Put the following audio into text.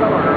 Barcelona.